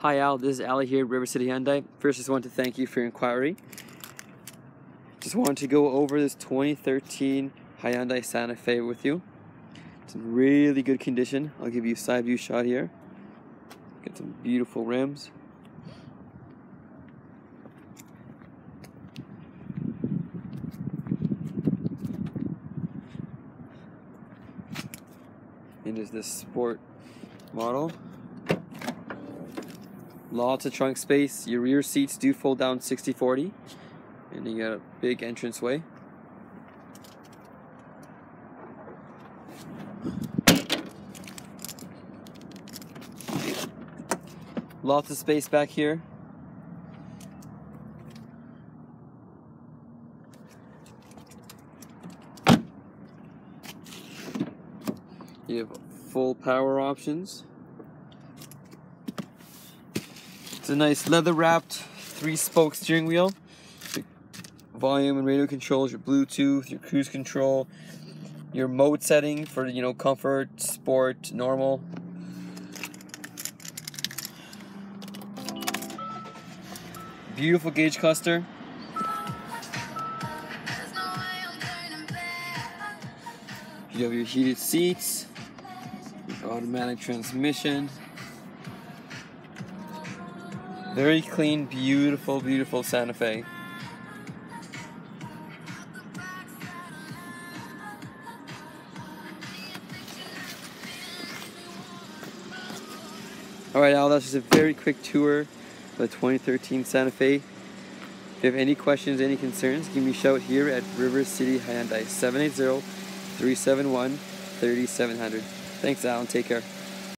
Hi Al, this is Ali here at River City Hyundai. First, just want to thank you for your inquiry. Just wanted to go over this 2013 Hyundai Santa Fe with you. It's in really good condition. I'll give you a side view shot here. Got some beautiful rims. And is this sport model. Lots of trunk space. Your rear seats do fold down 60-40. And you got a big entrance way. Lots of space back here. You have full power options. It's a nice leather wrapped three spoke steering wheel. Volume and radio controls, your Bluetooth, your cruise control, your mode setting for you know comfort, sport, normal. Beautiful gauge cluster. You have your heated seats, your automatic transmission. Very clean, beautiful, beautiful Santa Fe. Alright Al, that's just a very quick tour of the 2013 Santa Fe. If you have any questions, any concerns, give me a shout here at River City Hyundai 780 371 3700. Thanks Al and take care.